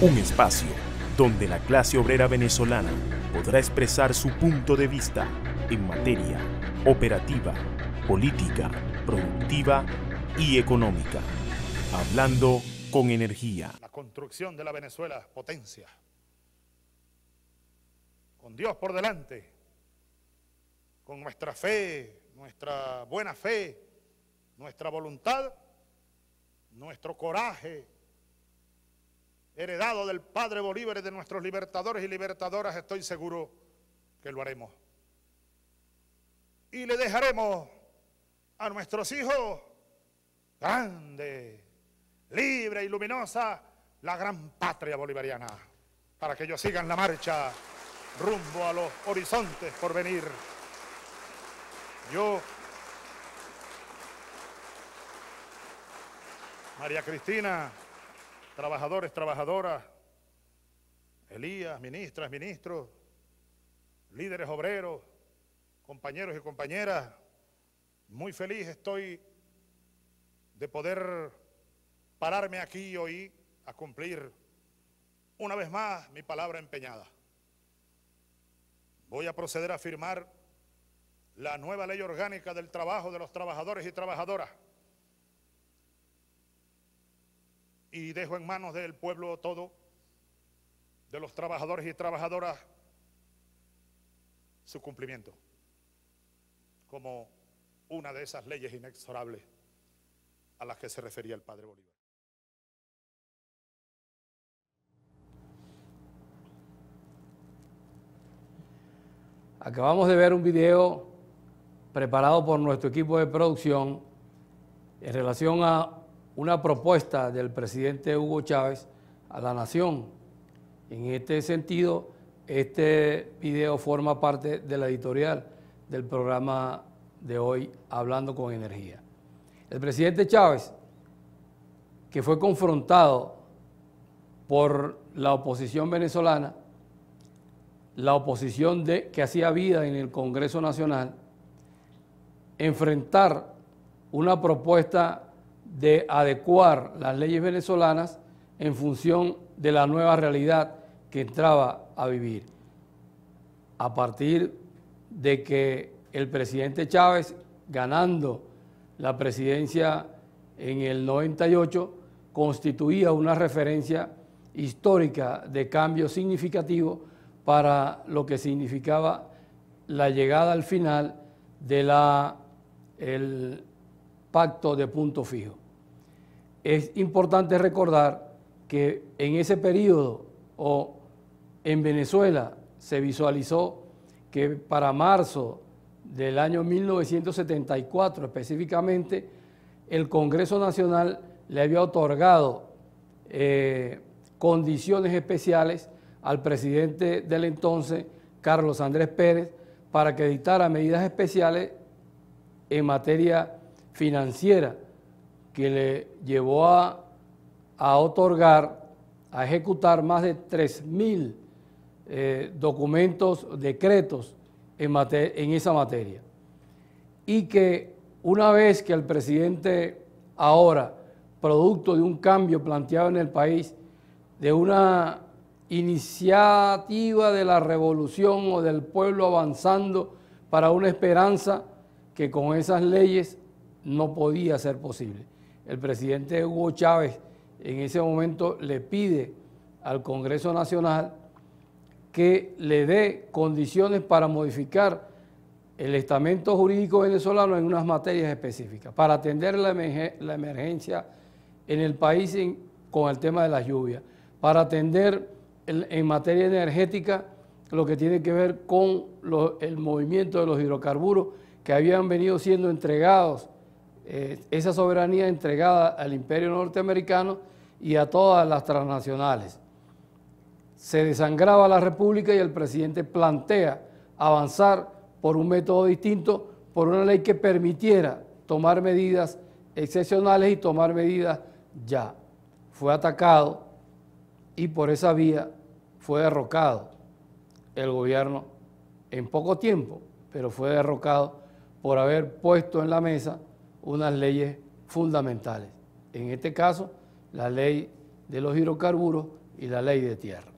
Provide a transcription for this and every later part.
Un espacio donde la clase obrera venezolana podrá expresar su punto de vista en materia operativa, política, productiva y económica. Hablando con energía. La construcción de la Venezuela potencia. Con Dios por delante, con nuestra fe, nuestra buena fe, nuestra voluntad, nuestro coraje, heredado del Padre Bolívar y de nuestros libertadores y libertadoras, estoy seguro que lo haremos. Y le dejaremos a nuestros hijos grande, libre y luminosa la gran patria bolivariana, para que ellos sigan la marcha rumbo a los horizontes por venir. Yo, María Cristina, trabajadores, trabajadoras, Elías, ministras, ministros, líderes obreros, compañeros y compañeras, muy feliz estoy de poder pararme aquí hoy a cumplir una vez más mi palabra empeñada. Voy a proceder a firmar la nueva ley orgánica del trabajo de los trabajadores y trabajadoras. Y dejo en manos del pueblo todo, de los trabajadores y trabajadoras, su cumplimiento, como una de esas leyes inexorables a las que se refería el padre Bolívar. Acabamos de ver un video preparado por nuestro equipo de producción en relación a una propuesta del presidente Hugo Chávez a la nación. En este sentido, este video forma parte de la editorial del programa de hoy, Hablando con Energía. El presidente Chávez, que fue confrontado por la oposición venezolana, la oposición de, que hacía vida en el Congreso Nacional, enfrentar una propuesta de adecuar las leyes venezolanas en función de la nueva realidad que entraba a vivir. A partir de que el presidente Chávez, ganando la presidencia en el 98, constituía una referencia histórica de cambio significativo para lo que significaba la llegada al final de la el pacto de punto fijo. Es importante recordar que en ese periodo o en Venezuela se visualizó que para marzo del año 1974 específicamente, el Congreso Nacional le había otorgado eh, condiciones especiales al presidente del entonces, Carlos Andrés Pérez, para que dictara medidas especiales en materia financiera que le llevó a, otorgar, a ejecutar más de 3.000 eh, documentos, decretos en, en esa materia. Y que una vez que el presidente ahora, producto de un cambio planteado en el país, de una iniciativa de la revolución o del pueblo avanzando para una esperanza que con esas leyes no podía ser posible. El presidente Hugo Chávez en ese momento le pide al Congreso Nacional que le dé condiciones para modificar el estamento jurídico venezolano en unas materias específicas, para atender la, emergencia en el país con el tema de las lluvias, para atender en materia energética lo que tiene que ver con el movimiento de los hidrocarburos que habían venido siendo entregados, eh, esa soberanía entregada al imperio norteamericano y a todas las transnacionales. Se desangraba la república y el presidente plantea avanzar por un método distinto, por una ley que permitiera tomar medidas excepcionales y tomar medidas ya. Fue atacado y por esa vía fue derrocado el gobierno en poco tiempo, pero fue derrocado por haber puesto en la mesa unas leyes fundamentales. En este caso, la ley de los hidrocarburos y la ley de tierra.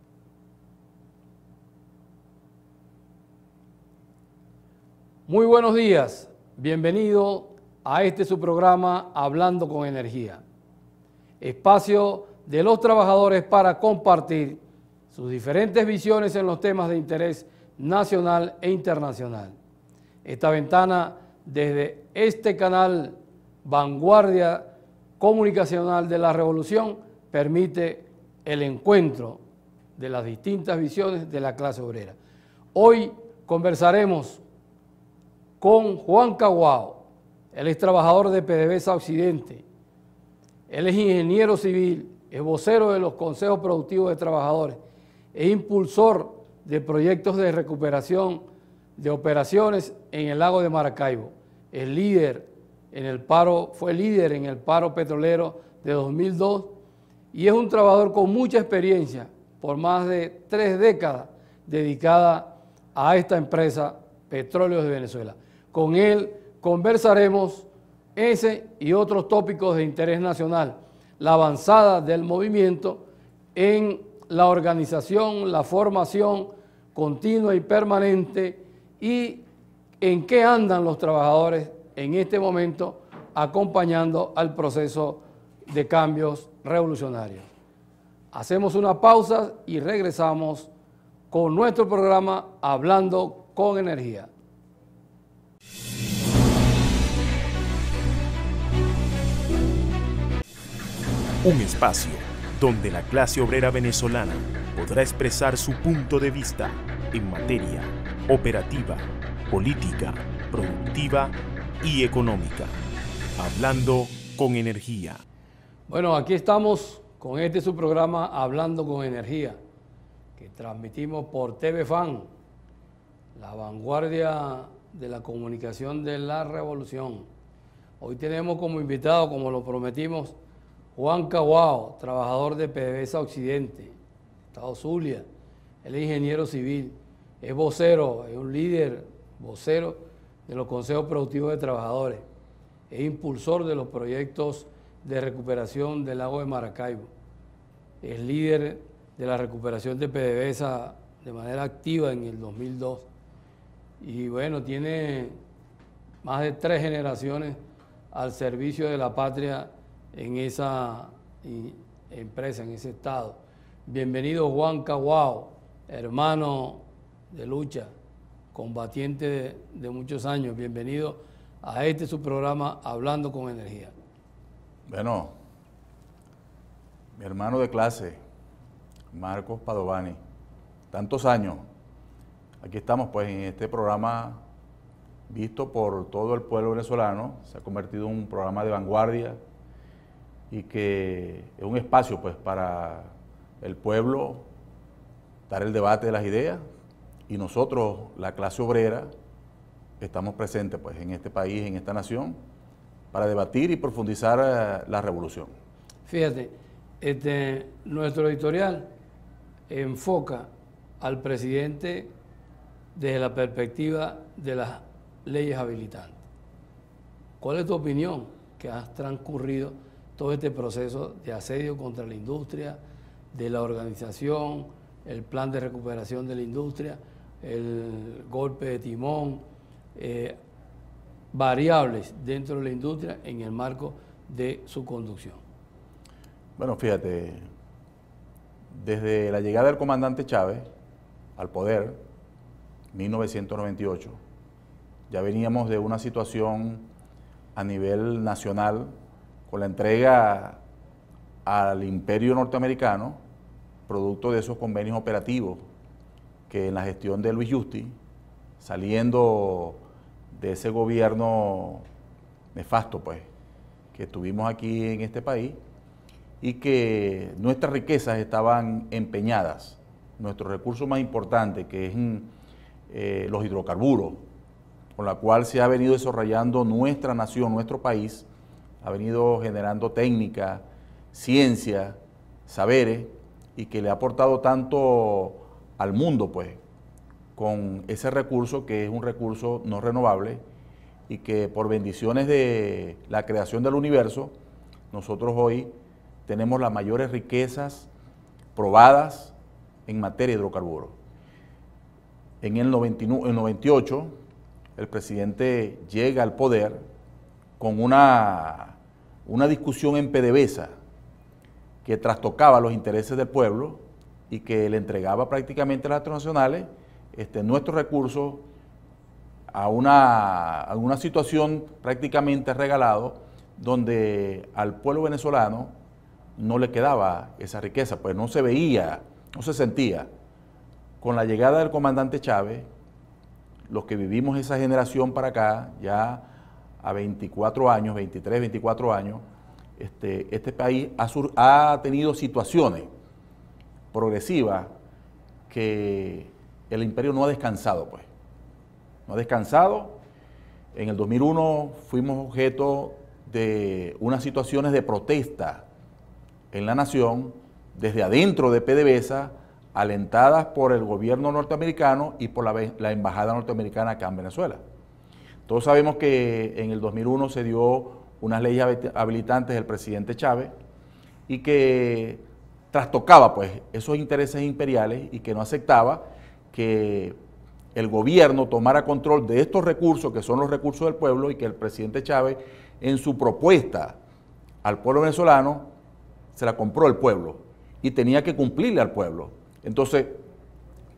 Muy buenos días, bienvenido a este su programa Hablando con Energía, espacio de los trabajadores para compartir sus diferentes visiones en los temas de interés nacional e internacional. Esta ventana desde este canal Vanguardia Comunicacional de la Revolución permite el encuentro de las distintas visiones de la clase obrera. Hoy conversaremos con Juan Caguao, él es trabajador de PDVSA Occidente, él es ingeniero civil, es vocero de los consejos productivos de trabajadores, es impulsor de proyectos de recuperación de operaciones en el lago de Maracaibo, es líder en el paro, fue líder en el paro petrolero de 2002 y es un trabajador con mucha experiencia por más de tres décadas dedicada a esta empresa Petróleos de Venezuela. Con él conversaremos ese y otros tópicos de interés nacional, la avanzada del movimiento en la organización, la formación continua y permanente y en qué andan los trabajadores en este momento acompañando al proceso de cambios revolucionarios. Hacemos una pausa y regresamos con nuestro programa Hablando con Energía. Un espacio donde la clase obrera venezolana podrá expresar su punto de vista en materia operativa, política, productiva y económica. Hablando con energía. Bueno, aquí estamos con este su programa Hablando con Energía, que transmitimos por TV Fan, la vanguardia de la comunicación de la revolución. Hoy tenemos como invitado, como lo prometimos, Juan Caguao, trabajador de PDVSA Occidente, Estado Zulia. Es ingeniero civil, es vocero, es un líder vocero de los consejos productivos de trabajadores, es impulsor de los proyectos de recuperación del lago de Maracaibo. Es líder de la recuperación de PDVSA de manera activa en el 2002. Y bueno, tiene más de tres generaciones al servicio de la patria en esa empresa, en ese estado. Bienvenido Juan Caguao, hermano de lucha, combatiente de, muchos años. Bienvenido a este su programa Hablando con Energía. Bueno, mi hermano de clase, Marcos Padovani, tantos años, aquí estamos pues en este programa visto por todo el pueblo venezolano, se ha convertido en un programa de vanguardia y que es un espacio pues para el pueblo dar el debate de las ideas y nosotros, la clase obrera, estamos presentes pues en este país, en esta nación, para debatir y profundizar eh, la revolución. Fíjate, este, nuestro editorial enfoca al presidente desde la perspectiva de las leyes habilitantes. ¿Cuál es tu opinión que has transcurrido todo este proceso de asedio contra la industria, de la organización, el plan de recuperación de la industria, el golpe de timón, eh, variables dentro de la industria en el marco de su conducción. Bueno, fíjate, desde la llegada del comandante Chávez al poder, 1998, ya veníamos de una situación a nivel nacional con la entrega al imperio norteamericano, producto de esos convenios operativos que en la gestión de Luis Justi, saliendo de ese gobierno nefasto, pues, que tuvimos aquí en este país y que nuestras riquezas estaban empeñadas, nuestro recurso más importante, que es eh, los hidrocarburos, con la cual se ha venido desarrollando nuestra nación, nuestro país, ha venido generando técnica, ciencia, saberes, y que le ha aportado tanto al mundo, pues, con ese recurso que es un recurso no renovable y que por bendiciones de la creación del universo, nosotros hoy tenemos las mayores riquezas probadas en materia de hidrocarburos. En el, 98, el presidente llega al poder con una, una discusión en PDVSA que trastocaba los intereses del pueblo y que le entregaba prácticamente a las transnacionales este, nuestros recursos a una, situación prácticamente regalado donde al pueblo venezolano no le quedaba esa riqueza, pues no se veía, no se sentía. Con la llegada del comandante Chávez, los que vivimos esa generación para acá, ya a 24 años, 23, 24 años, este, este país ha, ha tenido situaciones progresivas que el imperio no ha descansado, pues. No ha descansado. En el 2001 fuimos objeto de unas situaciones de protesta en la nación, desde adentro de PDVSA, alentadas por el gobierno norteamericano y por la, la, embajada norteamericana acá en Venezuela. Todos sabemos que en el 2001 se dio unas leyes habilitantes del presidente Chávez y que trastocaba pues esos intereses imperiales y que no aceptaba que el gobierno tomara control de estos recursos que son los recursos del pueblo y que el presidente Chávez en su propuesta al pueblo venezolano se la compró el pueblo y tenía que cumplirle al pueblo. Entonces,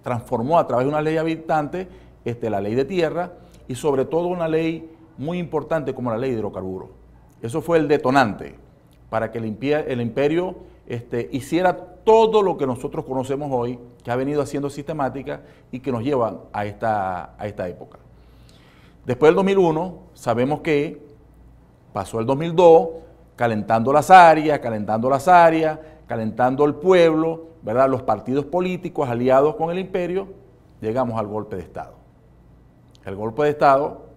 transformó a través de una ley habilitante este, la ley de tierra y sobre todo una ley muy importante como la ley de hidrocarburos. Eso fue el detonante para que el, imperio este, hiciera todo lo que nosotros conocemos hoy, que ha venido haciendo sistemática y que nos lleva a esta, a esta época. Después del 2001, sabemos que pasó el 2002, calentando las áreas, calentando las áreas, calentando el pueblo, ¿verdad? los partidos políticos aliados con el imperio, llegamos al golpe de Estado. El golpe de Estado,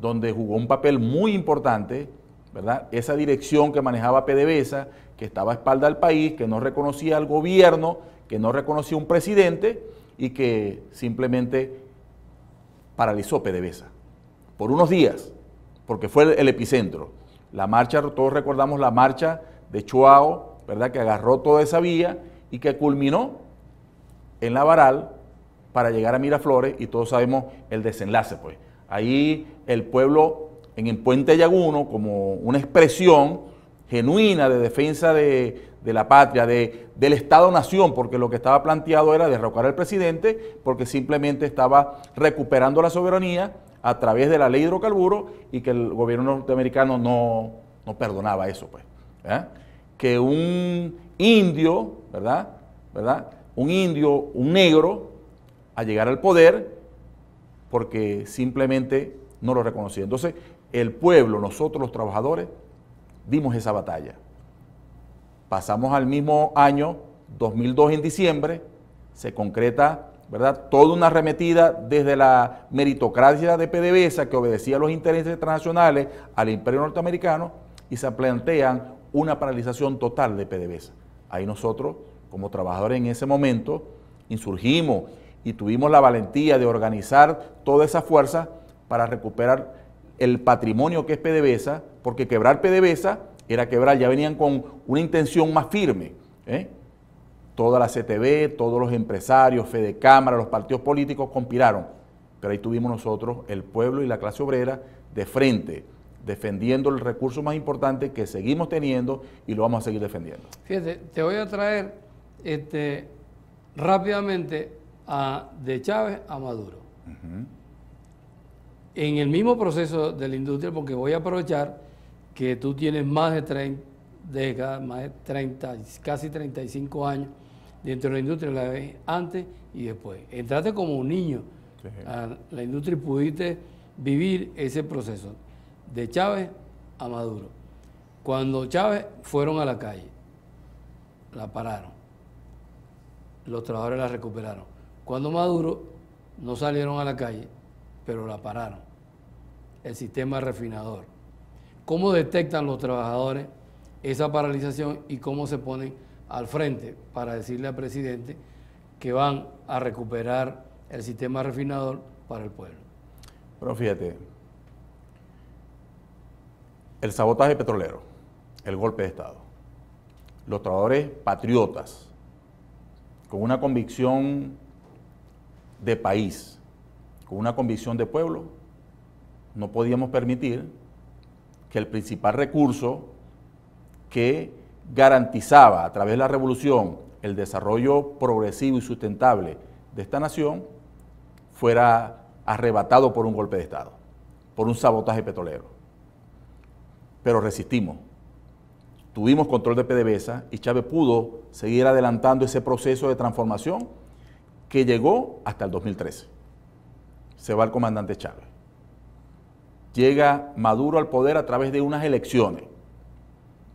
donde jugó un papel muy importante, ¿verdad? esa dirección que manejaba PDVSA, que estaba a espalda del país, que no reconocía al gobierno, que no reconocía un presidente y que simplemente paralizó PDVSA por unos días, porque fue el epicentro. La marcha, todos recordamos la marcha de Chuao, ¿verdad? Que agarró toda esa vía y que culminó en la Varal para llegar a Miraflores y todos sabemos el desenlace, pues. Ahí el pueblo en el Puente Yaguno como una expresión genuina de defensa de, la patria, de, del Estado-Nación, porque lo que estaba planteado era derrocar al presidente, porque simplemente estaba recuperando la soberanía a través de la ley de hidrocarburos y que el gobierno norteamericano no, perdonaba eso, pues. Que un indio, ¿verdad? ¿verdad? Un indio, un negro, a llegar al poder porque simplemente no lo reconocía. Entonces, el pueblo, nosotros los trabajadores, dimos esa batalla. Pasamos al mismo año, 2002 en diciembre, se concreta ¿verdad? Toda una arremetida desde la meritocracia de PDVSA que obedecía a los intereses internacionales al imperio norteamericano y se plantean una paralización total de PDVSA. Ahí nosotros, como trabajadores en ese momento, insurgimos y tuvimos la valentía de organizar toda esa fuerza para recuperar el patrimonio que es PDVSA, porque quebrar PDVSA era quebrar, ya venían con una intención más firme. ¿eh? Toda la CTV, todos los empresarios, Fede Cámara, los partidos políticos conspiraron. Pero ahí tuvimos nosotros, el pueblo y la clase obrera, de frente, defendiendo el recurso más importante que seguimos teniendo y lo vamos a seguir defendiendo. Fíjate, te voy a traer este, rápidamente a, de Chávez a Maduro. En el mismo proceso de la industria, porque voy a aprovechar que tú tienes más de 30 décadas, más de 30, casi 35 años dentro de la industria, la vez antes y después. Entraste como un niño a la industria y pudiste vivir ese proceso de Chávez a Maduro. Cuando Chávez fueron a la calle, la pararon. Los trabajadores la recuperaron. Cuando Maduro no salieron a la calle, pero la pararon. El sistema refinador. ¿Cómo detectan los trabajadores esa paralización y cómo se ponen al frente para decirle al presidente que van a recuperar el sistema refinador para el pueblo. Pero fíjate, el sabotaje petrolero, el golpe de Estado, los trabajadores patriotas, con una convicción de país, con una convicción de pueblo, no podíamos permitir que el principal recurso que garantizaba a través de la revolución el desarrollo progresivo y sustentable de esta nación fuera arrebatado por un golpe de Estado, por un sabotaje petrolero. Pero resistimos. Tuvimos control de PDVSA y Chávez pudo seguir adelantando ese proceso de transformación que llegó hasta el 2013. Se va el comandante Chávez. Llega Maduro al poder a través de unas elecciones,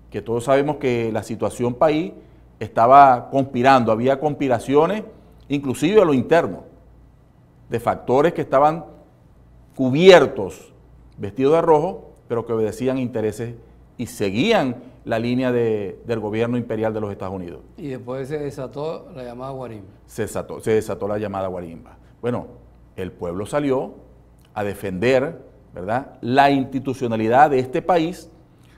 que todos sabemos que la situación país estaba conspirando, había conspiraciones, inclusive a lo interno, de factores que estaban cubiertos, vestidos de rojo, pero que obedecían intereses y seguían la línea del gobierno imperial de los Estados Unidos. Y después se desató la llamada Guarimba. Se desató, se desató la llamada Guarimba. Bueno, el pueblo salió a defender ¿verdad? la institucionalidad de este país,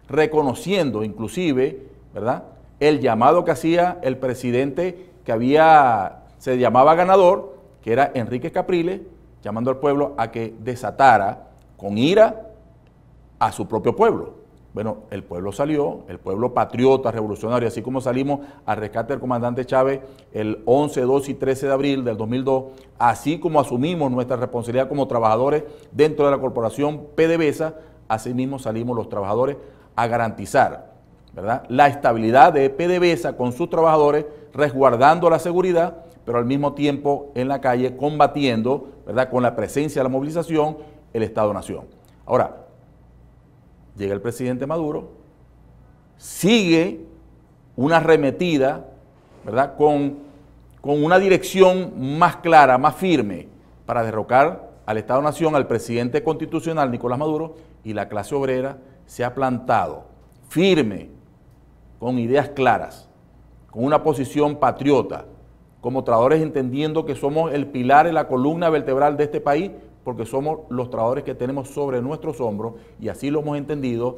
reconociendo inclusive ¿verdad? el llamado que hacía el presidente que había, se llamaba ganador, que era Enrique Capriles, llamando al pueblo a que desatara con ira a su propio pueblo. Bueno, el pueblo salió, el pueblo patriota, revolucionario, así como salimos al rescate del comandante Chávez el 11, 12 y 13 de abril del 2002, así como asumimos nuestra responsabilidad como trabajadores dentro de la corporación PDVSA, así mismo salimos los trabajadores a garantizar ¿verdad? la estabilidad de PDVSA con sus trabajadores, resguardando la seguridad, pero al mismo tiempo en la calle combatiendo ¿verdad? con la presencia de la movilización el Estado-Nación. Ahora, llega el presidente Maduro, sigue una arremetida, ¿verdad? Con, con una dirección más clara, más firme, para derrocar al Estado-Nación, al presidente constitucional Nicolás Maduro, y la clase obrera se ha plantado firme, con ideas claras, con una posición patriota, como trabajadores entendiendo que somos el pilar y la columna vertebral de este país porque somos los trabajadores que tenemos sobre nuestros hombros y así lo hemos entendido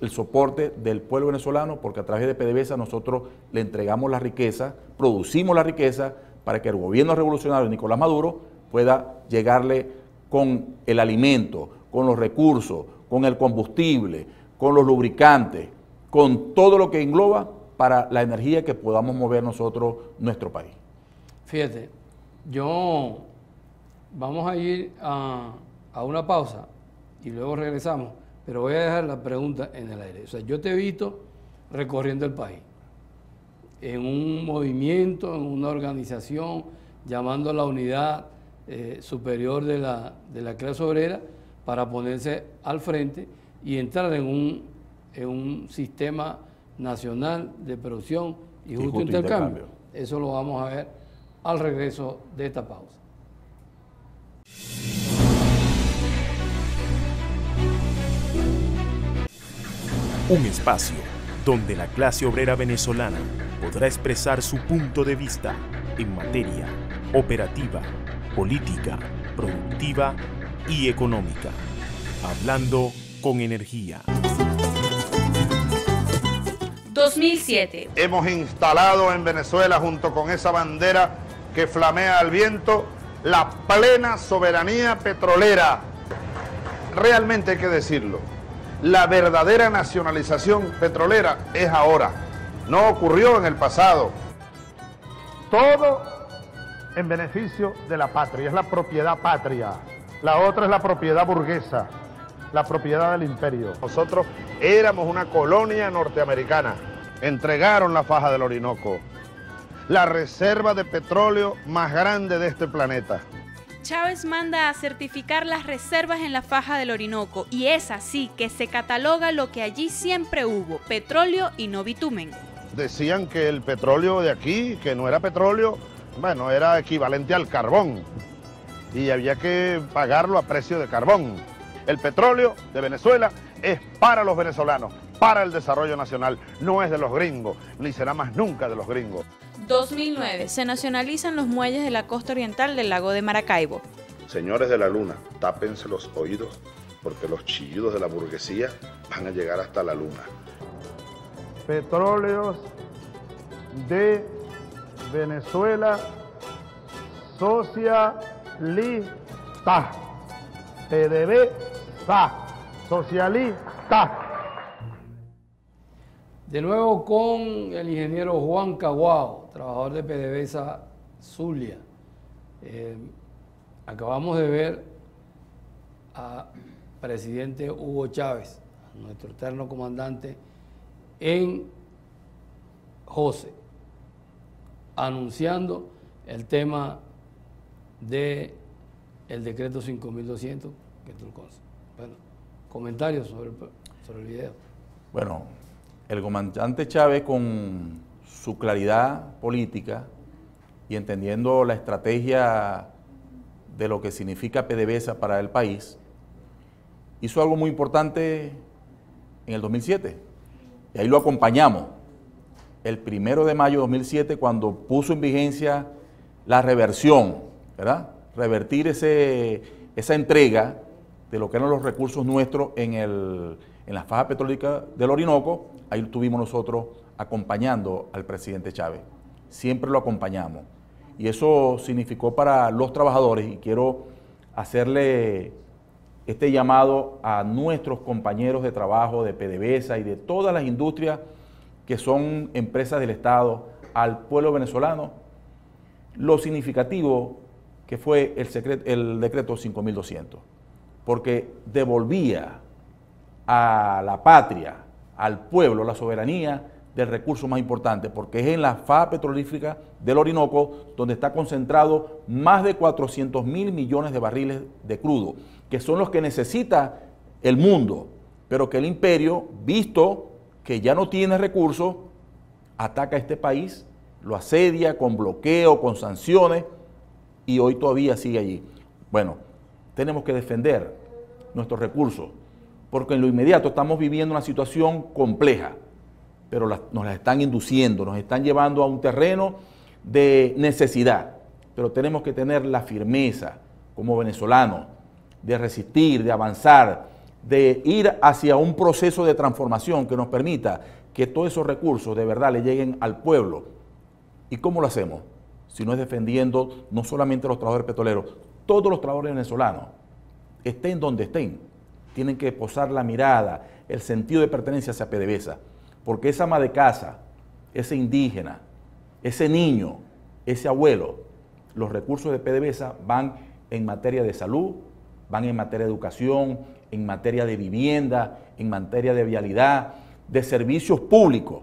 el soporte del pueblo venezolano porque a través de PDVSA nosotros le entregamos la riqueza, producimos la riqueza para que el gobierno revolucionario de Nicolás Maduro pueda llegarle con el alimento, con los recursos, con el combustible, con los lubricantes, con todo lo que engloba para la energía que podamos mover nosotros nuestro país. Fíjate, yo Vamos a ir a, una pausa y luego regresamos, pero voy a dejar la pregunta en el aire. O sea, yo te he visto recorriendo el país, en un movimiento, en una organización, llamando a la unidad eh, superior de la, de la clase obrera para ponerse al frente y entrar en un, en un sistema nacional de producción y justo, intercambio. Eso lo vamos a ver al regreso de esta pausa. Un espacio donde la clase obrera venezolana podrá expresar su punto de vista en materia operativa, política, productiva y económica. Hablando con energía. 2007. Hemos instalado en Venezuela junto con esa bandera que flamea al viento la plena soberanía petrolera. Realmente hay que decirlo la verdadera nacionalización petrolera es ahora, no ocurrió en el pasado. Todo en beneficio de la patria, es la propiedad patria. La otra es la propiedad burguesa, la propiedad del imperio. Nosotros éramos una colonia norteamericana, entregaron la faja del Orinoco, la reserva de petróleo más grande de este planeta. Chávez manda a certificar las reservas en la faja del Orinoco y es así que se cataloga lo que allí siempre hubo, petróleo y no bitumen. Decían que el petróleo de aquí, que no era petróleo, bueno, era equivalente al carbón y había que pagarlo a precio de carbón. El petróleo de Venezuela es para los venezolanos, para el desarrollo nacional, no es de los gringos, ni será más nunca de los gringos. 2009. Se nacionalizan los muelles de la costa oriental del lago de Maracaibo. Señores de la luna, tápense los oídos porque los chillidos de la burguesía van a llegar hasta la luna. Petróleos de Venezuela socialista. PDVSA, socialista. De nuevo con el ingeniero Juan Caguao, trabajador de PDVSA Zulia. Eh, acabamos de ver a presidente Hugo Chávez, nuestro eterno comandante, en José, anunciando el tema de decreto 5200 que tú conoces. Bueno, comentarios sobre sobre el video. Bueno, el comandante Chávez con su claridad política y entendiendo la estrategia de lo que significa PDVSA para el país, hizo algo muy importante en el 2007. Y ahí lo acompañamos. El primero de mayo de 2007, cuando puso en vigencia la reversión, ¿verdad? Revertir ese, esa entrega de lo que eran los recursos nuestros en, el, en la faja petrolífica del Orinoco, ahí estuvimos nosotros acompañando al presidente Chávez. Siempre lo acompañamos. Y eso significó para los trabajadores, y quiero hacerle este llamado a nuestros compañeros de trabajo de PDVSA y de todas las industrias que son empresas del Estado, al pueblo venezolano, lo significativo que fue el, el decreto 5200, porque devolvía a la patria, al pueblo, la soberanía del recurso más importante, porque es en la faja petrolífica del Orinoco donde está concentrado más de 400 mil millones de barriles de crudo que son los que necesita el mundo, pero que el imperio, visto que ya no tiene recursos, ataca a este país, lo asedia con bloqueo, con sanciones, y hoy todavía sigue allí. Bueno, tenemos que defender nuestros recursos, porque en lo inmediato estamos viviendo una situación compleja, pero nos la están induciendo, nos están llevando a un terreno de necesidad, pero tenemos que tener la firmeza como venezolanos, de resistir, de avanzar, de ir hacia un proceso de transformación que nos permita que todos esos recursos de verdad le lleguen al pueblo. ¿Y cómo lo hacemos? Si no es defendiendo no solamente a los trabajadores petroleros, todos los trabajadores venezolanos, estén donde estén, tienen que posar la mirada, el sentido de pertenencia hacia PDVSA, porque esa ama de casa, ese indígena, ese niño, ese abuelo, los recursos de PDVSA van en materia de salud, van en materia de educación, en materia de vivienda, en materia de vialidad, de servicios públicos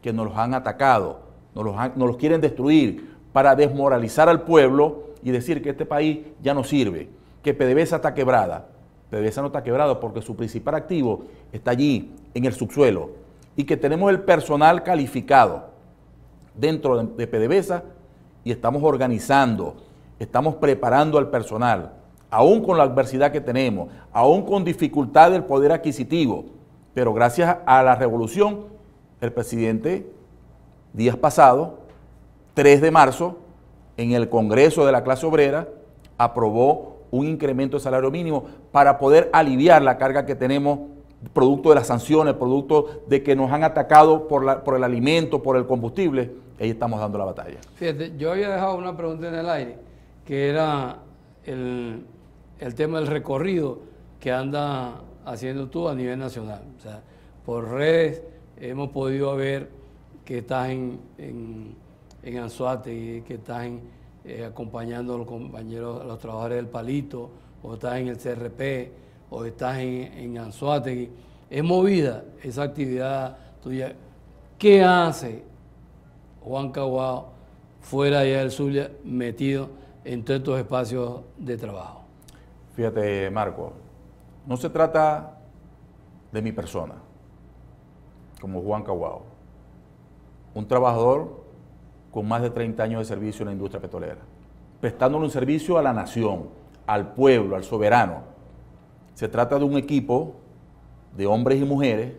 que nos los han atacado, nos los, los quieren destruir para desmoralizar al pueblo y decir que este país ya no sirve, que PDVSA está quebrada. PDVSA no está quebrado porque su principal activo está allí, en el subsuelo, y que tenemos el personal calificado dentro de PDVSA y estamos organizando, estamos preparando al personal. Aún con la adversidad que tenemos, aún con dificultad del poder adquisitivo, pero gracias a la revolución, el presidente, días pasados, 3 de marzo, en el Congreso de la clase obrera, aprobó un incremento de salario mínimo para poder aliviar la carga que tenemos producto de las sanciones, producto de que nos han atacado por, por el alimento, por el combustible, ahí estamos dando la batalla. Fíjate, yo había dejado una pregunta en el aire, que era el, el tema del recorrido que anda haciendo tú a nivel nacional. O sea, por redes hemos podido ver que estás en, en, en Anzuate, que estás eh, acompañando a los compañeros, a los trabajadores del Palito, o estás en el CRP, o estás en, en Anzuate. Es movida esa actividad tuya. ¿Qué hace Juan Caguao fuera allá del Zulia metido en todos estos espacios de trabajo? Fíjate, Marco, no se trata de mi persona, como Juan Caguao, un trabajador con más de 30 años de servicio en la industria petrolera, prestándole un servicio a la nación, al pueblo, al soberano. Se trata de un equipo de hombres y mujeres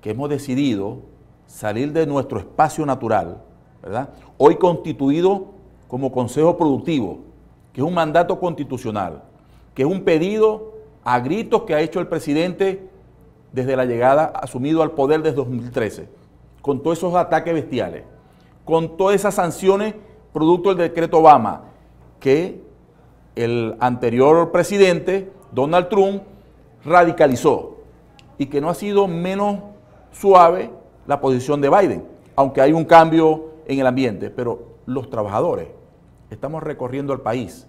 que hemos decidido salir de nuestro espacio natural, ¿verdad? Hoy constituido como Consejo Productivo, que es un mandato constitucional, que es un pedido a gritos que ha hecho el presidente desde la llegada asumido al poder desde 2013, con todos esos ataques bestiales, con todas esas sanciones producto del decreto Obama, que el anterior presidente, Donald Trump, radicalizó y que no ha sido menos suave la posición de Biden, aunque hay un cambio en el ambiente, pero los trabajadores estamos recorriendo el país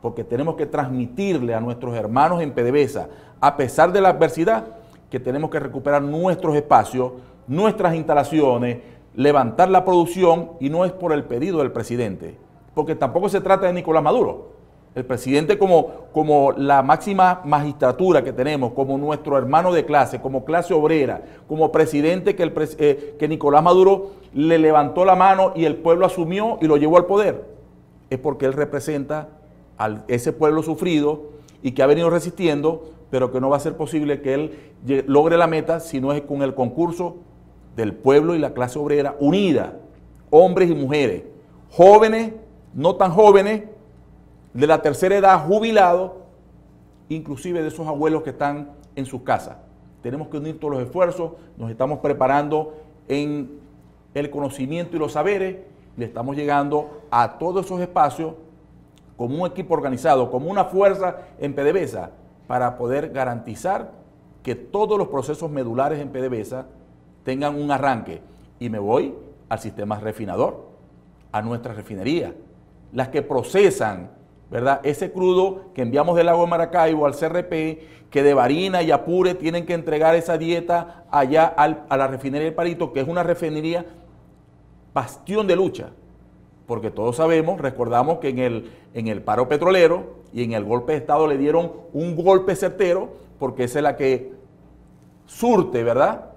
porque tenemos que transmitirle a nuestros hermanos en PDVSA, a pesar de la adversidad, que tenemos que recuperar nuestros espacios, nuestras instalaciones, levantar la producción y no es por el pedido del presidente, porque tampoco se trata de Nicolás Maduro. El presidente como, como la máxima magistratura que tenemos, como nuestro hermano de clase, como clase obrera, como presidente que, el, eh, que Nicolás Maduro le levantó la mano y el pueblo asumió y lo llevó al poder, es porque él representa a ese pueblo sufrido y que ha venido resistiendo, pero que no va a ser posible que él logre la meta si no es con el concurso del pueblo y la clase obrera unida, hombres y mujeres, jóvenes, no tan jóvenes, de la tercera edad, jubilados, inclusive de esos abuelos que están en sus casas. Tenemos que unir todos los esfuerzos, nos estamos preparando en el conocimiento y los saberes, le estamos llegando a todos esos espacios como un equipo organizado, como una fuerza en PDVSA, para poder garantizar que todos los procesos medulares en PDVSA tengan un arranque. Y me voy al sistema refinador, a nuestra refinería, las que procesan ¿verdad? ese crudo que enviamos del lago de Maracaibo al CRP, que de Barina y Apure tienen que entregar esa dieta allá a la refinería del Parito, que es una refinería bastión de lucha porque todos sabemos, recordamos que en el, en el paro petrolero y en el golpe de Estado le dieron un golpe certero, porque esa es la que surte, ¿verdad?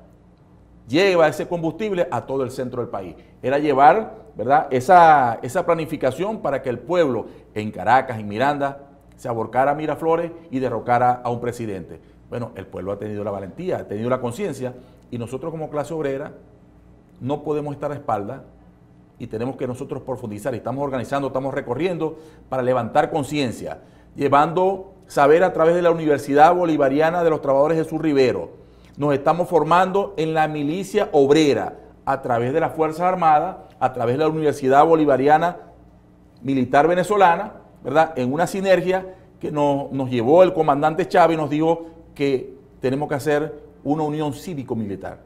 Lleva ese combustible a todo el centro del país. Era llevar, ¿verdad? Esa, esa planificación para que el pueblo en Caracas, en Miranda, se aborcara a Miraflores y derrocara a un presidente. Bueno, el pueblo ha tenido la valentía, ha tenido la conciencia y nosotros como clase obrera no podemos estar a espalda y tenemos que nosotros profundizar. Estamos organizando, estamos recorriendo para levantar conciencia, llevando saber a través de la Universidad Bolivariana de los Trabajadores Jesús Rivero. Nos estamos formando en la milicia obrera a través de las Fuerzas Armadas, a través de la Universidad Bolivariana Militar Venezolana, ¿verdad? En una sinergia que nos, nos llevó el comandante Chávez y nos dijo que tenemos que hacer una unión cívico-militar.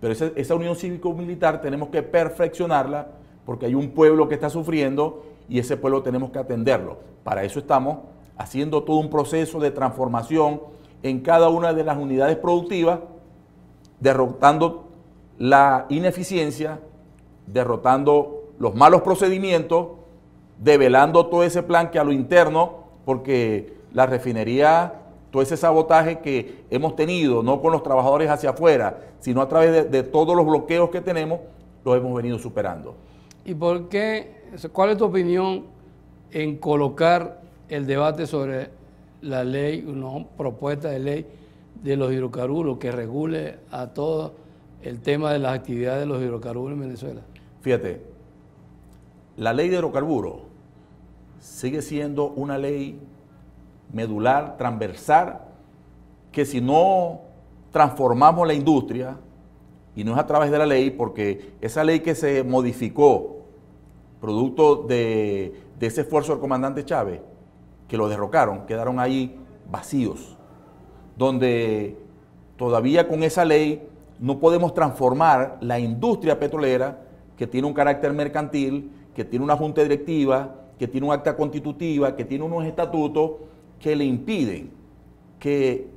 Pero esa, esa unión cívico-militar tenemos que perfeccionarla porque hay un pueblo que está sufriendo y ese pueblo tenemos que atenderlo. Para eso estamos haciendo todo un proceso de transformación en cada una de las unidades productivas, derrotando la ineficiencia, derrotando los malos procedimientos, develando todo ese plan que a lo interno, porque la refinería, todo ese sabotaje que hemos tenido, no con los trabajadores hacia afuera, sino a través de, todos los bloqueos que tenemos, los hemos venido superando. ¿Y por qué? ¿Cuál es tu opinión en colocar el debate sobre la ley, una propuesta de ley de los hidrocarburos que regule a todo el tema de las actividades de los hidrocarburos en Venezuela? Fíjate, la ley de hidrocarburos sigue siendo una ley medular, transversal, que si no transformamos la industria, y no es a través de la ley, porque esa ley que se modificó, producto de, ese esfuerzo del comandante Chávez, que lo derrocaron, quedaron ahí vacíos, donde todavía con esa ley no podemos transformar la industria petrolera, que tiene un carácter mercantil, que tiene una junta directiva, que tiene un acta constitutiva, que tiene unos estatutos que le impiden que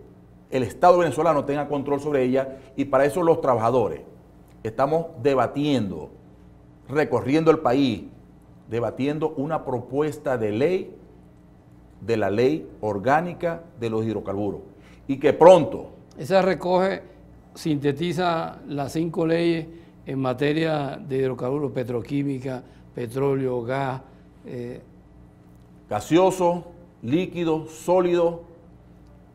el Estado venezolano tenga control sobre ella. Y para eso los trabajadores. Estamos debatiendo, recorriendo el país, debatiendo una propuesta de ley de la ley orgánica de los hidrocarburos y que pronto... Esa recoge, sintetiza las cinco leyes en materia de hidrocarburos, petroquímica, petróleo, gas. Eh. Gaseoso, líquido, sólido,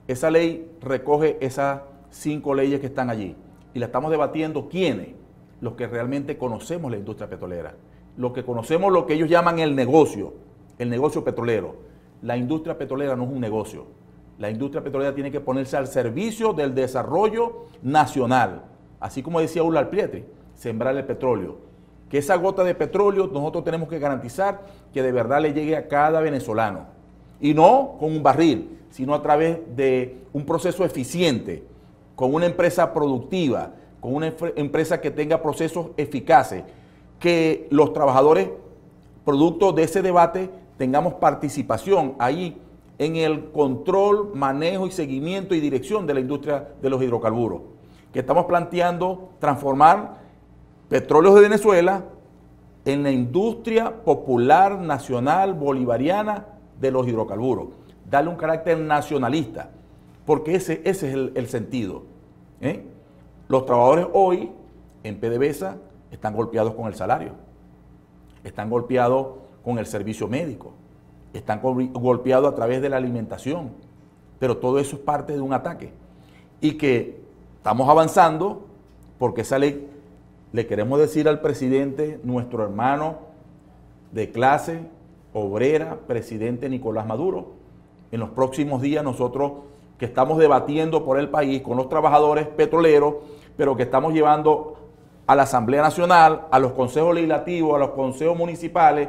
esa ley recoge esas cinco leyes que están allí y la estamos debatiendo quiénes, los que realmente conocemos la industria petrolera, los que conocemos lo que ellos llaman el negocio, el negocio petrolero. La industria petrolera no es un negocio. La industria petrolera tiene que ponerse al servicio del desarrollo nacional. Así como decía Ular Priete, sembrar el petróleo. que esa gota de petróleo nosotros tenemos que garantizar que de verdad le llegue a cada venezolano. Y no con un barril, sino a través de un proceso eficiente, con una empresa productiva, con una empresa que tenga procesos eficaces, que los trabajadores, producto de ese debate, tengamos participación ahí en el control, manejo y seguimiento y dirección de la industria de los hidrocarburos, que estamos planteando transformar petróleos de Venezuela en la industria popular nacional bolivariana de los hidrocarburos, darle un carácter nacionalista, porque ese, ese es el, sentido. ¿eh? Los trabajadores hoy en PDVSA están golpeados con el salario, están golpeados con el servicio médico, están golpeados a través de la alimentación, pero todo eso es parte de un ataque. Y que estamos avanzando porque esa ley, le queremos decir al presidente, nuestro hermano de clase obrera, presidente Nicolás Maduro, en los próximos días nosotros que estamos debatiendo por el país con los trabajadores petroleros, pero que estamos llevando a la Asamblea Nacional, a los consejos legislativos, a los consejos municipales,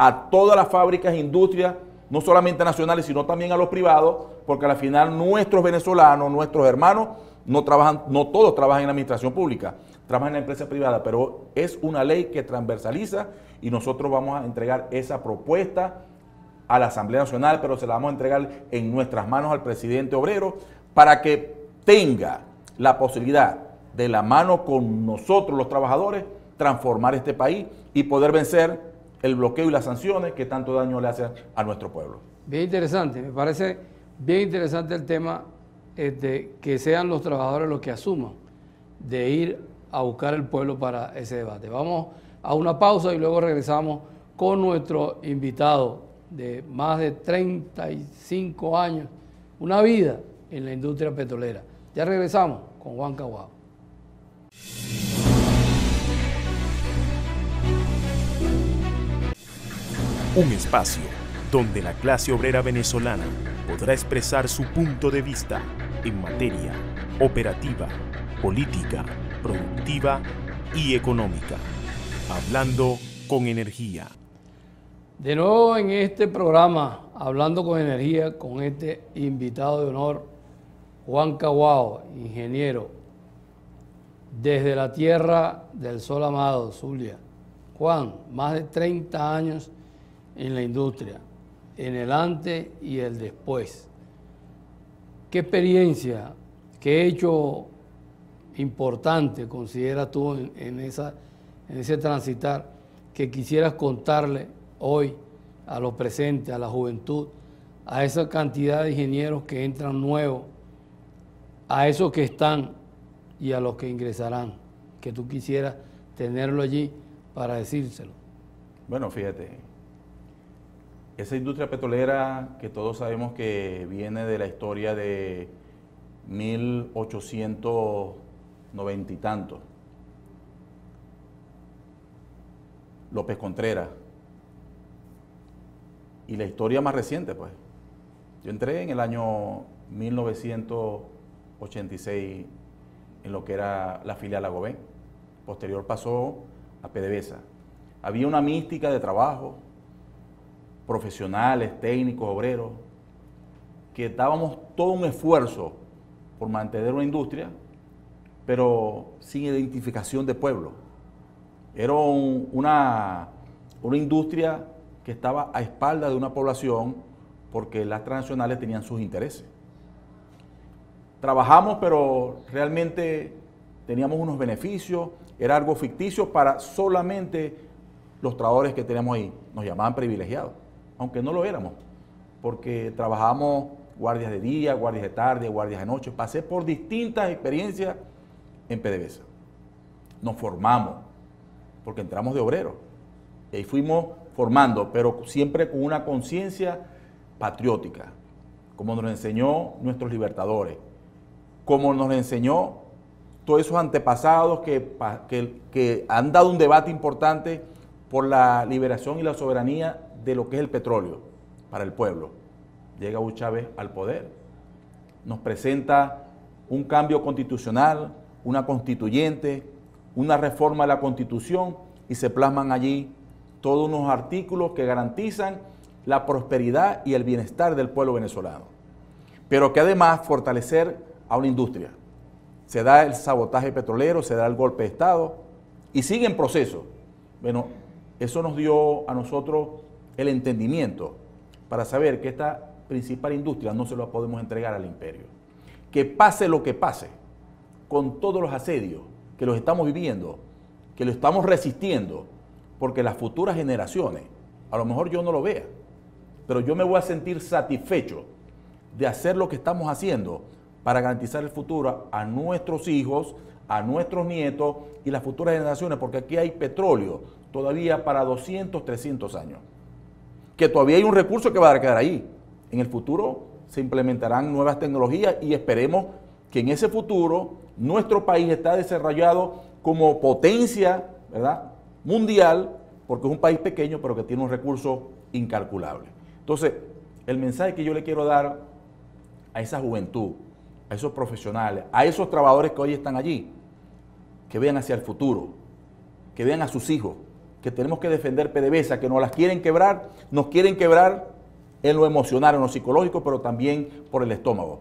a todas las fábricas e industrias, no solamente nacionales, sino también a los privados, porque al final nuestros venezolanos, nuestros hermanos, no trabajan, no todos trabajan en la administración pública, trabajan en la empresa privada, pero es una ley que transversaliza y nosotros vamos a entregar esa propuesta a la Asamblea Nacional, pero se la vamos a entregar en nuestras manos al presidente obrero para que tenga la posibilidad de la mano con nosotros los trabajadores transformar este país y poder vencer el bloqueo y las sanciones que tanto daño le hacen a nuestro pueblo. Bien interesante, me parece bien interesante el tema este, que sean los trabajadores los que asuman de ir a buscar el pueblo para ese debate. Vamos a una pausa y luego regresamos con nuestro invitado de más de 35 años, una vida en la industria petrolera. Ya regresamos con Juan Caguao. Un espacio donde la clase obrera venezolana podrá expresar su punto de vista en materia operativa, política, productiva y económica, hablando con energía. De nuevo en este programa, hablando con energía, con este invitado de honor, Juan Caguao, ingeniero, desde la tierra del sol amado, Zulia. Juan, más de 30 años en la industria, en el antes y el después. ¿Qué experiencia, qué hecho importante consideras tú en, en ese transitar que quisieras contarle hoy a los presentes, a la juventud, a esa cantidad de ingenieros que entran nuevos, a esos que están y a los que ingresarán, que tú quisieras tenerlo allí para decírselo? Bueno, fíjate, esa industria petrolera que todos sabemos que viene de la historia de 1890 y tanto. López Contreras. Y la historia más reciente, pues. Yo entré en el año 1986 en lo que era la filial Agobén. Posterior pasó a PDVSA. Había una mística de trabajo, profesionales, técnicos, obreros, que dábamos todo un esfuerzo por mantener una industria, pero sin identificación de pueblo. Era una, una industria que estaba a espalda de una población porque las transnacionales tenían sus intereses. Trabajamos, pero realmente teníamos unos beneficios, era algo ficticio para solamente los trabajadores que tenemos ahí. Nos llamaban privilegiados aunque no lo éramos, porque trabajamos guardias de día, guardias de tarde, guardias de noche. Pasé por distintas experiencias en PDVSA. Nos formamos, porque entramos de obrero. Y ahí fuimos formando, pero siempre con una conciencia patriótica, como nos enseñó nuestros libertadores, como nos enseñó todos esos antepasados que han dado un debate importante por la liberación y la soberanía de lo que es el petróleo para el pueblo. Llega Hugo Chávez al poder, nos presenta un cambio constitucional, una constituyente, una reforma a la constitución y se plasman allí todos unos artículos que garantizan la prosperidad y el bienestar del pueblo venezolano, pero que además fortalecer a una industria. Se da el sabotaje petrolero, se da el golpe de Estado y sigue en proceso. Bueno, eso nos dio a nosotros el entendimiento para saber que esta principal industria no se la podemos entregar al imperio. Que pase lo que pase, con todos los asedios que los estamos viviendo, que lo estamos resistiendo, porque las futuras generaciones, a lo mejor yo no lo vea, pero yo me voy a sentir satisfecho de hacer lo que estamos haciendo para garantizar el futuro a nuestros hijos, a nuestros nietos y las futuras generaciones, porque aquí hay petróleo todavía para 200, 300 años, que todavía hay un recurso que va a quedar ahí. En el futuro se implementarán nuevas tecnologías y esperemos que en ese futuro nuestro país está desarrollado como potencia ¿verdad? mundial, porque es un país pequeño, pero que tiene un recurso incalculable. Entonces, el mensaje que yo le quiero dar a esa juventud, a esos profesionales, a esos trabajadores que hoy están allí, que vean hacia el futuro, que vean a sus hijos, que tenemos que defender PDVSA, que nos las quieren quebrar, nos quieren quebrar en lo emocional, en lo psicológico, pero también por el estómago.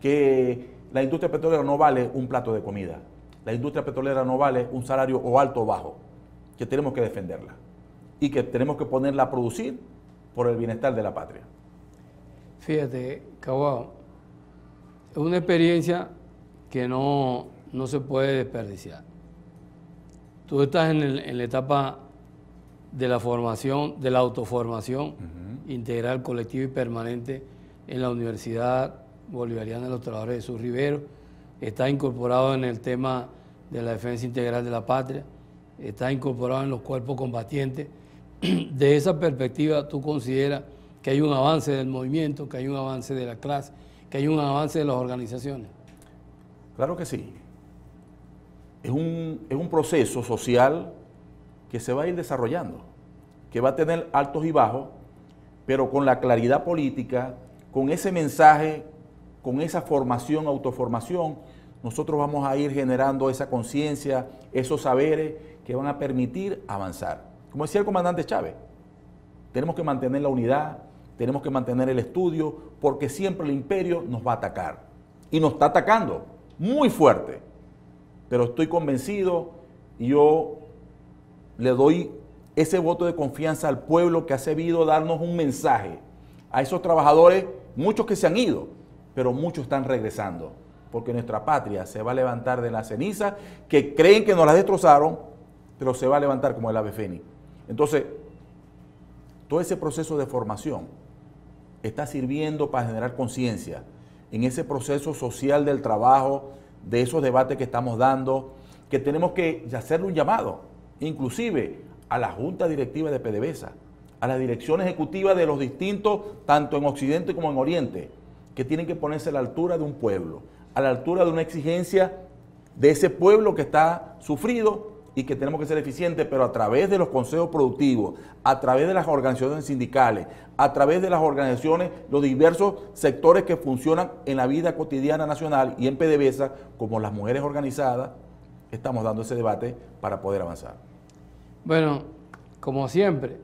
Que la industria petrolera no vale un plato de comida. La industria petrolera no vale un salario o alto o bajo. Que tenemos que defenderla. Y que tenemos que ponerla a producir por el bienestar de la patria. Fíjate, Caguao, es una experiencia que no, se puede desperdiciar. Tú estás en, la etapa de la formación, de la autoformación integral, colectiva y permanente en la Universidad Bolivariana de los Trabajadores de Sur Rivero. Está incorporado en el tema de la defensa integral de la patria. Está incorporado en los cuerpos combatientes. De esa perspectiva, ¿tú consideras que hay un avance del movimiento, que hay un avance de la clase, que hay un avance de las organizaciones? Claro que sí. Es un, es un proceso social que se va a ir desarrollando, que va a tener altos y bajos, pero con la claridad política, con ese mensaje, con esa formación, autoformación, nosotros vamos a ir generando esa conciencia, esos saberes que van a permitir avanzar. Como decía el comandante Chávez, tenemos que mantener la unidad, tenemos que mantener el estudio, porque siempre el imperio nos va a atacar. Y nos está atacando muy fuerte. Pero estoy convencido y yo le doy ese voto de confianza al pueblo que ha sabido darnos un mensaje a esos trabajadores, muchos que se han ido, pero muchos están regresando, porque nuestra patria se va a levantar de la ceniza, que creen que nos la destrozaron, pero se va a levantar como el ave fénix. Entonces, todo ese proceso de formación está sirviendo para generar conciencia en ese proceso social del trabajo, de esos debates que estamos dando, que tenemos que hacerle un llamado, inclusive a la Junta Directiva de PDVSA, a la dirección ejecutiva de los distintos, tanto en Occidente como en Oriente, que tienen que ponerse a la altura de un pueblo, a la altura de una exigencia de ese pueblo que está sufrido y que tenemos que ser eficientes, pero a través de los consejos productivos, a través de las organizaciones sindicales, a través de las organizaciones, los diversos sectores que funcionan en la vida cotidiana nacional y en PDVSA, como las mujeres organizadas, estamos dando ese debate para poder avanzar. Bueno, como siempre,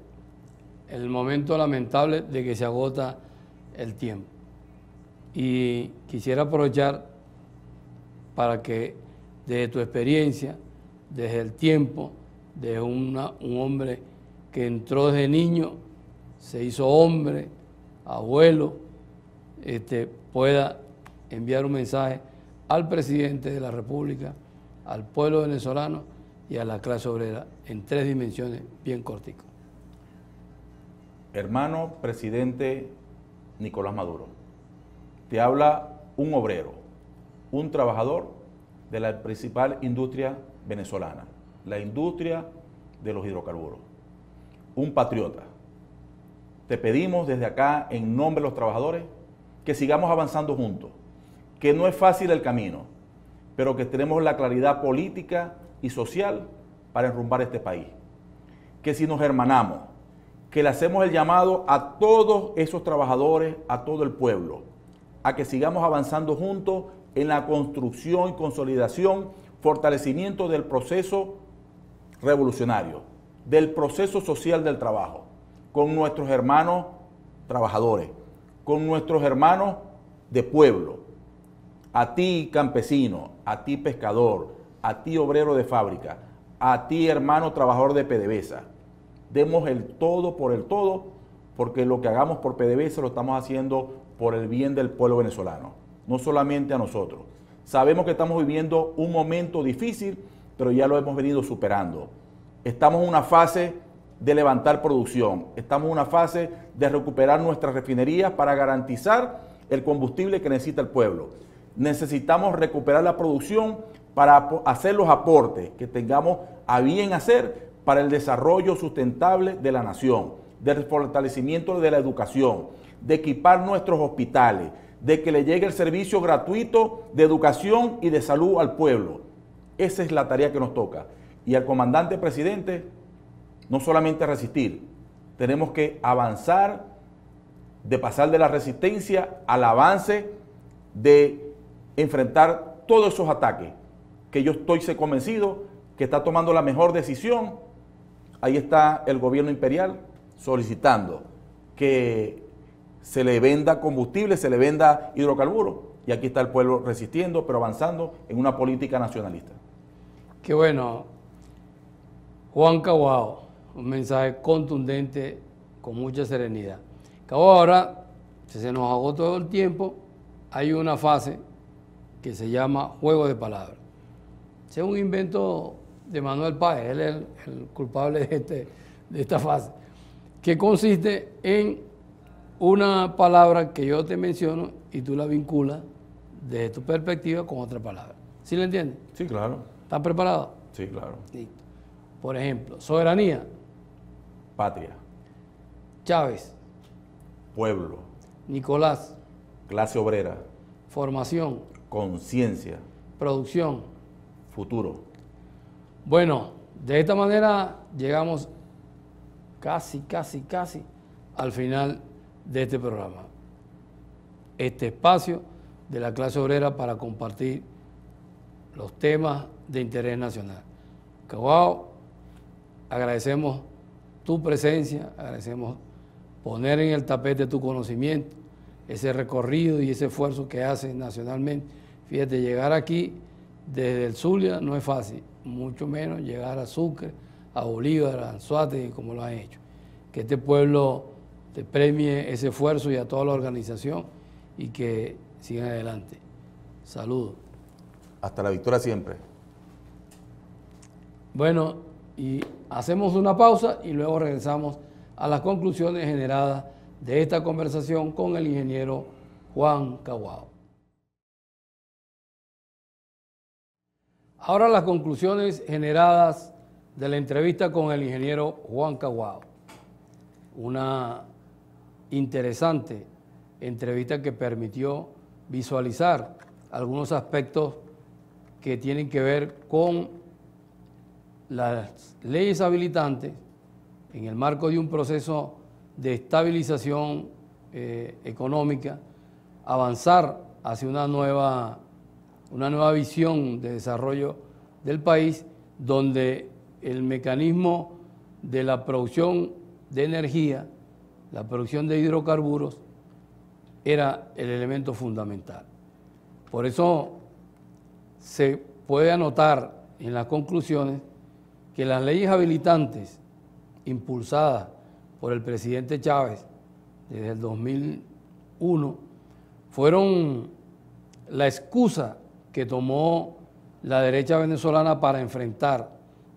el momento lamentable de que se agota el tiempo. Y quisiera aprovechar para que desde tu experiencia, desde el tiempo, de un hombre que entró desde niño, se hizo hombre, abuelo, este, pueda enviar un mensaje al presidente de la República, al pueblo venezolano y a la clase obrera en tres dimensiones bien corticas. Hermano presidente Nicolás Maduro, te habla un obrero, un trabajador de la principal industria venezolana, la industria de los hidrocarburos, un patriota. Te pedimos desde acá, en nombre de los trabajadores, que sigamos avanzando juntos, que no es fácil el camino, pero que tenemos la claridad política y social para enrumbar este país. Que si nos hermanamos, que le hacemos el llamado a todos esos trabajadores, a todo el pueblo, a que sigamos avanzando juntos en la construcción y consolidación, fortalecimiento del proceso revolucionario del proceso social del trabajo con nuestros hermanos trabajadores, con nuestros hermanos de pueblo, a ti campesino, a ti pescador, a ti obrero de fábrica, a ti hermano trabajador de PDVSA. Demos el todo por el todo, porque lo que hagamos por PDVSA lo estamos haciendo por el bien del pueblo venezolano, no solamente a nosotros. Sabemos que estamos viviendo un momento difícil, pero ya lo hemos venido superando. Estamos en una fase de levantar producción, estamos en una fase de recuperar nuestras refinerías para garantizar el combustible que necesita el pueblo. Necesitamos recuperar la producción para hacer los aportes que tengamos a bien hacer para el desarrollo sustentable de la nación, del fortalecimiento de la educación, de equipar nuestros hospitales, de que le llegue el servicio gratuito de educación y de salud al pueblo. Esa es la tarea que nos toca. Y al comandante presidente, no solamente resistir, tenemos que avanzar, de pasar de la resistencia al avance, de enfrentar todos esos ataques, que yo estoy convencido que está tomando la mejor decisión. Ahí está el gobierno imperial solicitando que se le venda combustible, se le venda hidrocarburos. Y aquí está el pueblo resistiendo, pero avanzando en una política nacionalista. Qué bueno. Juan Caguao, un mensaje contundente, con mucha serenidad. Caguao ahora, si se nos agotó el tiempo, hay una fase que se llama juego de palabras. es un invento de Manuel Páez, él es el, culpable de, este, de esta fase, que consiste en una palabra que yo te menciono y tú la vinculas desde tu perspectiva con otra palabra. ¿Sí le entiendes? Sí, claro. ¿Estás preparado? Sí, claro. Listo. Por ejemplo, soberanía. Patria. Chávez. Pueblo. Nicolás. Clase obrera. Formación. Conciencia. Producción. Futuro. Bueno, de esta manera llegamos casi, casi, casi al final de este programa. Este espacio de la clase obrera para compartir los temas de interés nacional. Cabao, agradecemos tu presencia, agradecemos poner en el tapete tu conocimiento, ese recorrido y ese esfuerzo que haces nacionalmente. Fíjate, llegar aquí desde el Zulia no es fácil, mucho menos llegar a Sucre, a Bolívar, a Anzuate, como lo han hecho. Que este pueblo te premie ese esfuerzo y a toda la organización y que sigan adelante. Saludos. Hasta la victoria siempre. Bueno, y hacemos una pausa y luego regresamos a las conclusiones generadas de esta conversación con el ingeniero Juan Caguao. Ahora las conclusiones generadas de la entrevista con el ingeniero Juan Caguao. Una interesante entrevista que permitió visualizar algunos aspectos que tienen que ver con las leyes habilitantes en el marco de un proceso de estabilización eh, económica, avanzar hacia una nueva, una nueva visión de desarrollo del país donde el mecanismo de la producción de energía la producción de hidrocarburos era el elemento fundamental. Por eso se puede anotar en las conclusiones que las leyes habilitantes impulsadas por el presidente Chávez desde el 2001 fueron la excusa que tomó la derecha venezolana para enfrentar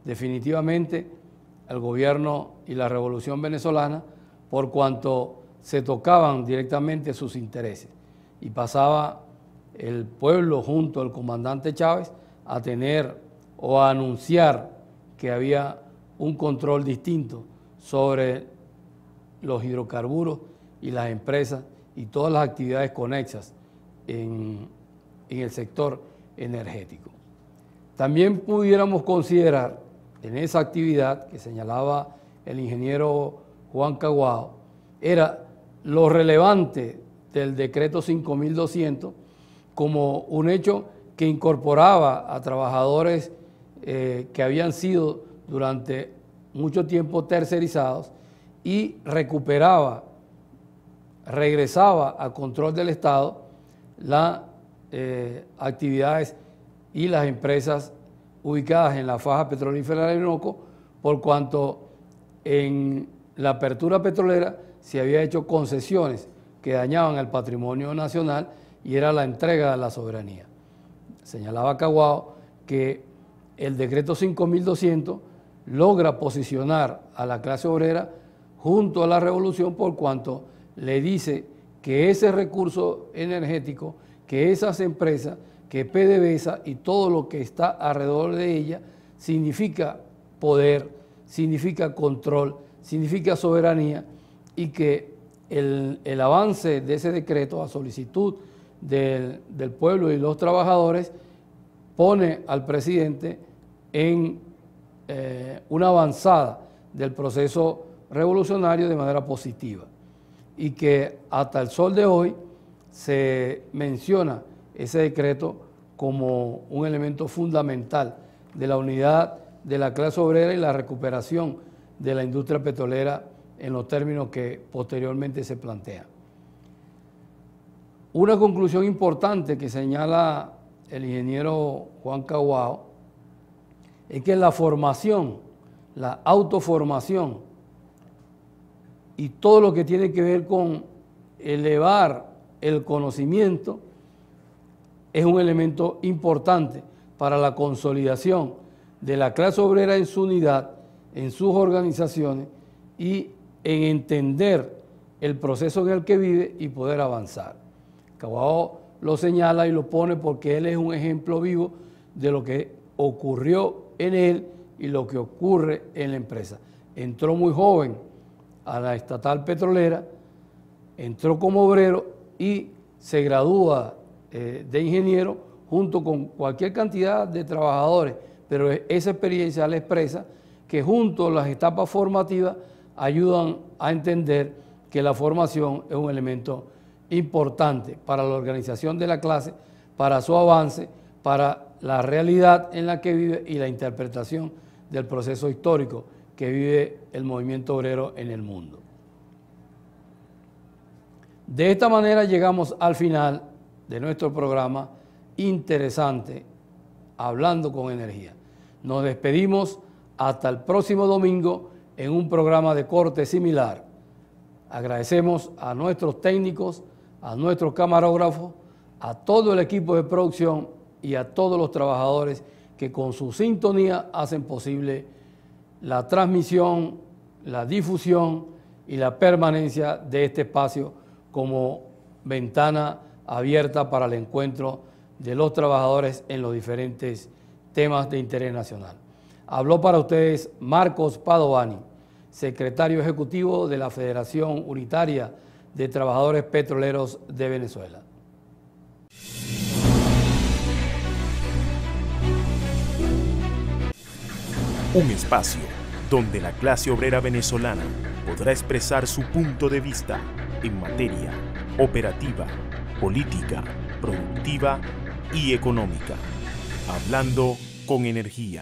definitivamente al gobierno y la revolución venezolana por cuanto se tocaban directamente sus intereses y pasaba el pueblo junto al comandante Chávez a tener o a anunciar que había un control distinto sobre los hidrocarburos y las empresas y todas las actividades conexas en, el sector energético. También pudiéramos considerar en esa actividad que señalaba el ingeniero Juan Caguao, era lo relevante del decreto 5200 como un hecho que incorporaba a trabajadores eh, que habían sido durante mucho tiempo tercerizados y recuperaba, regresaba a control del Estado las eh, actividades y las empresas ubicadas en la faja petrolífera del Orinoco, por cuanto en la apertura petrolera se había hecho concesiones que dañaban el patrimonio nacional y era la entrega de la soberanía. Señalaba Caguao que el decreto 5200 logra posicionar a la clase obrera junto a la revolución por cuanto le dice que ese recurso energético, que esas empresas, que PDVSA y todo lo que está alrededor de ella significa poder, significa control, significa soberanía y que el, avance de ese decreto a solicitud del, pueblo y los trabajadores pone al presidente en eh, una avanzada del proceso revolucionario de manera positiva. Y que hasta el sol de hoy se menciona ese decreto como un elemento fundamental de la unidad de la clase obrera y la recuperación de la industria petrolera en los términos que posteriormente se plantean. Una conclusión importante que señala el ingeniero Juan Caguao es que la formación, la autoformación y todo lo que tiene que ver con elevar el conocimiento es un elemento importante para la consolidación de la clase obrera en su unidad, en sus organizaciones y en entender el proceso en el que vive y poder avanzar. Cabao lo señala y lo pone porque él es un ejemplo vivo de lo que ocurrió en él y lo que ocurre en la empresa. Entró muy joven a la estatal petrolera, entró como obrero y se gradúa eh, de ingeniero junto con cualquier cantidad de trabajadores, pero esa experiencia le expresa que junto a las etapas formativas ayudan a entender que la formación es un elemento importante para la organización de la clase, para su avance, para la realidad en la que vive y la interpretación del proceso histórico que vive el movimiento obrero en el mundo. De esta manera llegamos al final de nuestro programa interesante, Hablando con Energía. Nos despedimos hasta el próximo domingo en un programa de corte similar. Agradecemos a nuestros técnicos, a nuestros camarógrafos, a todo el equipo de producción y a todos los trabajadores que con su sintonía hacen posible la transmisión, la difusión y la permanencia de este espacio como ventana abierta para el encuentro de los trabajadores en los diferentes temas de interés nacional. Habló para ustedes Marcos Padovani, secretario ejecutivo de la Federación Unitaria de Trabajadores Petroleros de Venezuela. Un espacio donde la clase obrera venezolana podrá expresar su punto de vista en materia operativa, política, productiva y económica. Hablando con energía.